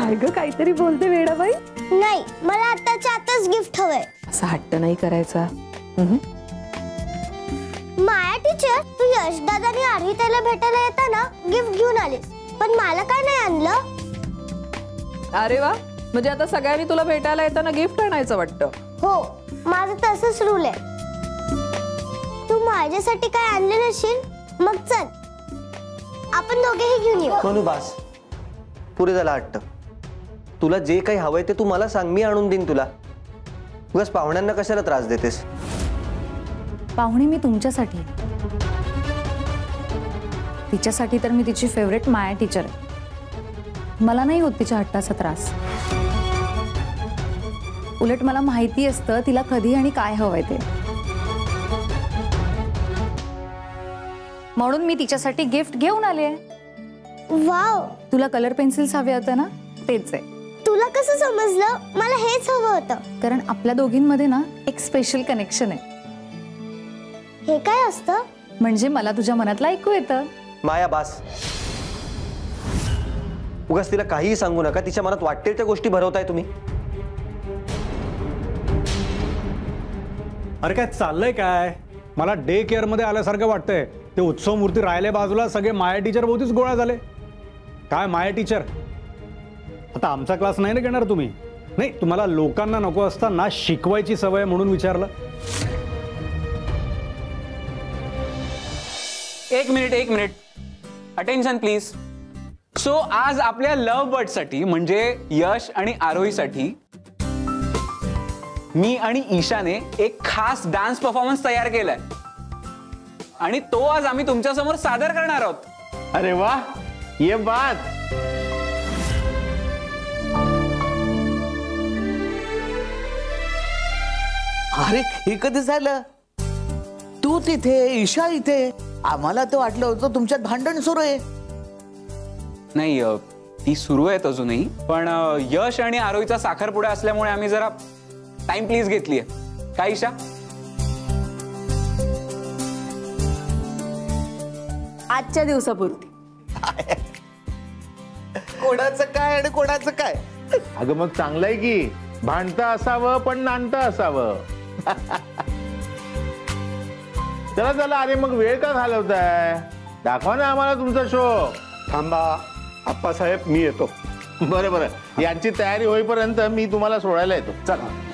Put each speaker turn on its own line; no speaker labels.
काय ग? काहीतरी बोलते वेडाबाई.
नाही मला आताच्या आताच गिफ्ट हवंय.
असा हट्ट नाही करायचा.
माया टीचर तू यश दादानी आरही त्याला भेटायला येताना गिफ्ट घेऊन आलीस. पण मला काय नाही आणलं?
अरे वा म्हणजे आता सगळ्यांनी तुला भेटायला येताना गिफ्ट आणायचं वाटतं.
हो माझं तसंच रूल आहे. तू माझ्यासाठी काय आणले नसशील मग चल. आपण दोघेही घेऊन येऊ.
बास पुरे झाला हट्ट. तुला जे काही हवंय ते तू मला सांग मी आणून देईन तुला. उगाच पाहुण्यांना कशाला त्रास देतेस?
पाहुणे मी तुमच्यासाठी. तिच्यासाठी तर मी तिची फेवरेट माया टीचर आहे. मला नाही होत तिच्या हट्टाचा त्रास. उलट मला माहिती असतं तिला कधी आणि काय हवंय ते. म्हणून मी तिच्यासाठी गिफ्ट घेऊन आले
वाव!
तुला कलर पेन्सिल्स हवे होते ना? तेच आहे.
तुला कसं समजलं? मला हेच हवं होतं.
कारण आपल्या दोघींमध्ये ना एक स्पेशल कनेक्शन आहे.
हे काय असतं?
म्हणजे मला तुझ्या मनातलं ऐकू येतं.
माया बास. उगाच तिला काहीही सांगू नका तिच्या मनात वाटेल त्या गोष्टी भरवताय तुम्ही.
अरे काय चाललंय काय? मला डे केअरमध्ये आल्यासारखं वाटतंय. ते उत्सव मूर्ती राहिले बाजूला सगळे माया टीचर भोवतीच गोळा झाले. काय माया टीचर आता आमचा क्लास नाही ना घेणार तुम्ही? नाही तुम्हाला लोकांना नको असताना शिकवायची सवय म्हणून विचारलं.
एक मिनिट एक मिनिट. अटेन्शन प्लीज सो आज आपल्या लव्ह बर्डसाठी म्हणजे यश आणि आरोहीसाठी मी आणि ईशाने एक खास डान्स परफॉर्मन्स तयार केलाय. आणि तो आज आम्ही तुमच्यासमोर सादर करणार आहोत.
अरे वा ये बात.
अरे हे कधी झालं? तू तिथे ईशा इथे. आम्हाला तर वाटलं होतं तुमच्यात भांडण सुरू आहे.
नाही अ, ती सुरू आहेत अजूनही पण अ, यश आणि आरोहीचा साखरपुडा असल्यामुळे आम्ही जरा टाइम प्लीज घेतलीये काय ईशा?
आजच्या दिवसापुरती.
कोणाचं काय आणि कोणाचं काय?
अगं मग चांगलंय की. भांडता असावं पण नांदता असावं. चला चला अरे मग वेळ का घालवताय? दाखवा ना आम्हाला तुमचा शो.
थांबा. आप्पासाहेब मी येतो.
बरं बरं. यांची तयारी होईपर्यंत मी तुम्हाला सोडायला येतो. चला.